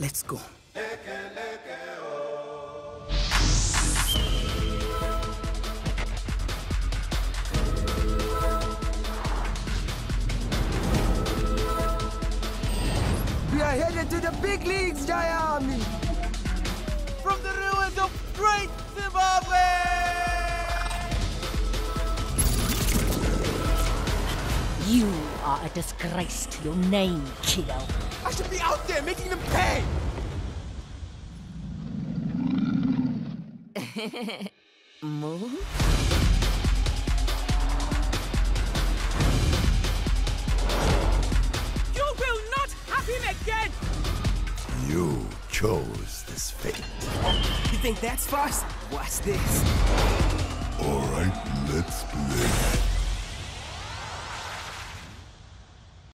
Let's go. We are headed to the big leagues, Jaya From the ruins of great Zimbabwe! You are a disgrace to your name, kiddo. I should be out there making them pay! Move? You will not have him again! You chose this fate. You think that's fast? Watch this.